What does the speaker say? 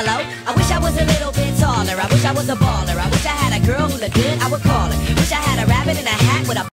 hello. I wish I was a little bit taller. I wish I was a baller. I wish I had a girl who looked good. I would call her. Wish I had a rabbit in a hat with a